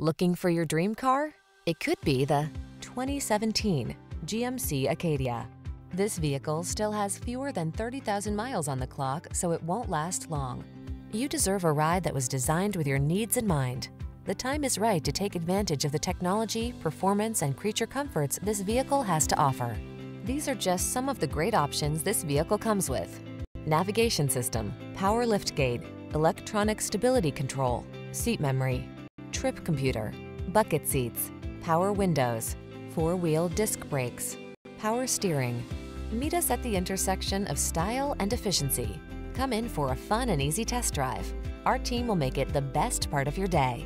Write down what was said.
Looking for your dream car? It could be the 2017 GMC Acadia. This vehicle still has fewer than 30,000 miles on the clock, so it won't last long. You deserve a ride that was designed with your needs in mind. The time is right to take advantage of the technology, performance, and creature comforts this vehicle has to offer. These are just some of the great options this vehicle comes with. Navigation system, power liftgate, electronic stability control, seat memory, trip computer, bucket seats, power windows, four-wheel disc brakes, power steering. Meet us at the intersection of style and efficiency. Come in for a fun and easy test drive. Our team will make it the best part of your day.